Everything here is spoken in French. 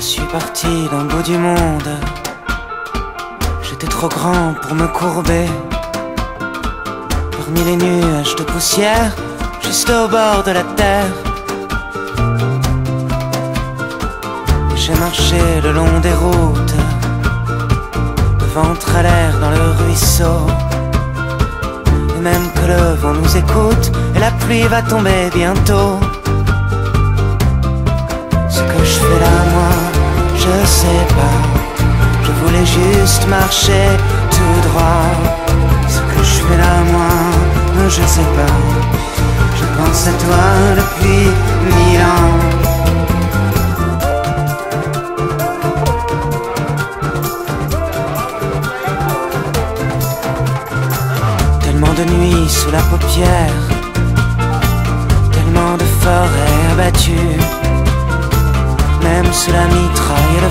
Je suis parti d'un bout du monde. J'étais trop grand pour me courber. Parmi les nuages de poussière, juste au bord de la terre. J'ai marché le long des routes, le ventre à l'air dans le ruisseau. Et même que le vent nous écoute, et la pluie va tomber bientôt. Je sais pas. Je voulais juste marcher tout droit. Ce que je fais là, moi, je sais pas. Je pense à toi depuis mille ans. Tellement de nuits sous la paupière, tellement de forêts abattues. Même sous la mitraille et le